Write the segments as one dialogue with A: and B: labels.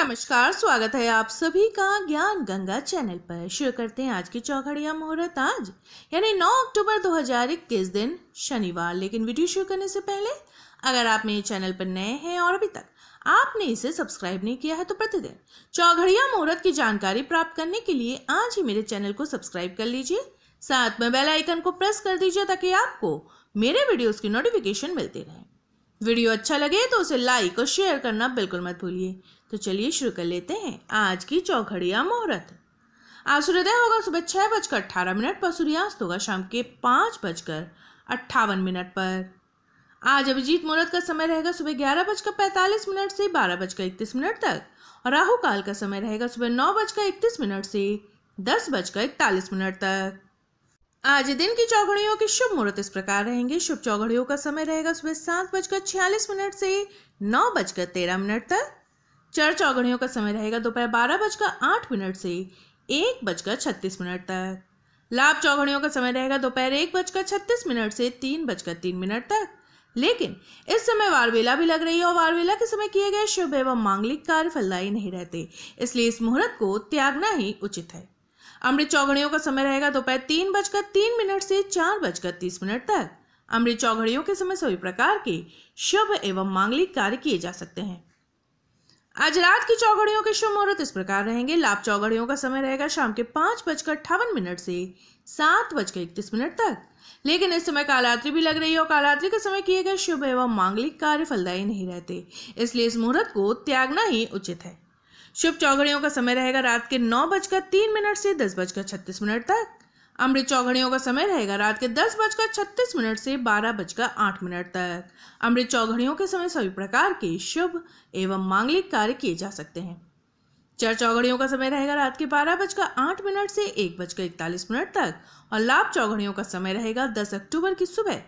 A: नमस्कार, स्वागत है आप सभी का ज्ञान गंगा चैनल पर। शुरू करते हैं आज की चौघड़िया मुहूर्त आज, यानी 9 अक्टूबर 2021 दिन शनिवार। लेकिन वीडियो शुरू करने से पहले, अगर आप मेरे चैनल पर नए हैं और अभी तक आपने इसे सब्सक्राइब नहीं किया है तो प्रतिदिन चौघड़िया मुहूर्त की जानकारी प्राप्त करने के लिए आज ही मेरे चैनल को सब्सक्राइब कर लीजिए। साथ में बेल आइकन को प्रेस कर दीजिए ताकि आपको मेरे वीडियोस की नोटिफिकेशन मिलती रहे। वीडियो अच्छा लगे तो उसे लाइक और शेयर करना बिल्कुल मत भूलिए। तो चलिए शुरू कर लेते हैं आज की चौघड़िया मुहूर्त। आज सूर्योदय होगा सुबह छह बजकर अट्ठारह मिनट पर, सूर्यास्त होगा शाम के पाँच बजकर अट्ठावन मिनट पर। आज अभिजीत मुहूर्त का समय रहेगा सुबह ग्यारह बजकर पैंतालीस मिनट से बारह बजकर इकतीस मिनट तक और राहु काल का समय रहेगा सुबह नौ बजकर इकतीस मिनट से दस बजकर इकतालीस मिनट तक। आज दिन की चौघड़ियों के शुभ मुहूर्त इस प्रकार रहेंगे। शुभ चौघड़ियों का समय रहेगा सुबह सात बजकर छियालीस मिनट से नौ बजकर तेरह मिनट तक। चर चौघड़ियों का समय रहेगा दोपहर बारह बजकर आठ मिनट से एक बजकर छत्तीस मिनट तक। लाभ चौघड़ियों का समय रहेगा दोपहर एक बजकर छत्तीस मिनट से तीन बजकर तीन मिनट तक। लेकिन इस समय वारवेला भी लग रही है और वारवेला के समय किए गए शुभ एवं मांगलिक कार्य फलदायी नहीं रहते। इसलिए इस मुहूर्त को त्यागना ही उचित है। अमृत चौघड़ियों का समय रहेगा दोपहर तीन बजकर तीन मिनट से चार बजकर तीस मिनट तक। अमृत चौघड़ियों के समय सभी प्रकार के शुभ एवं मांगलिक कार्य किए जा सकते हैं। आज रात की चौघड़ियों के शुभ मुहूर्त इस प्रकार रहेंगे। लाभ चौघड़ियों का समय रहेगा शाम के पाँच बजकर अट्ठावन मिनट से सात बजकर इकतीस मिनट तक। लेकिन इस समय कालात्री भी लग रही है और कालात्री के समय किए गए शुभ एवं मांगलिक कार्य फलदायी नहीं रहते। इसलिए इस मुहूर्त को त्यागना ही उचित है। शुभ चौघड़ियों का समय रहेगा रात के नौ बजकर तीन मिनट से दस बजकर छत्तीस मिनट तक। अमृत चौघड़ियों का समय रहेगा रात के दस बजकर छत्तीस मिनट से बारह बजकर आठ मिनट तक। अमृत चौघड़ियों के समय सभी प्रकार के शुभ एवं मांगलिक कार्य किए जा सकते हैं। चर चौघड़ियों का समय रहेगा रात के बारह बजकर आठ मिनट से एक बजकर इकतालीस मिनट तक और लाभ चौघड़ियों का समय रहेगा दस अक्टूबर की सुबह।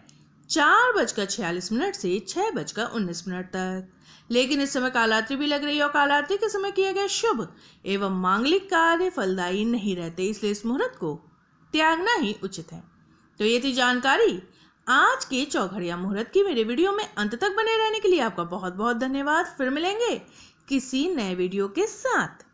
A: चार बजकर छियालीस मिनट से छह बजकर उन्नीस मिनट तक। लेकिन इस समय कालात्री भी लग रही है और कालात्री के समय किए गए शुभ एवं मांगलिक कार्य फलदायी नहीं रहते, इसलिए इस मुहूर्त को त्यागना ही उचित है। तो ये थी जानकारी। आज के चौघड़िया मुहूर्त की मेरे वीडियो में अंत तक बने रहने के लिए आपका बहुत बहुत धन्यवाद। फिर मिलेंगे किसी नए वीडियो के साथ।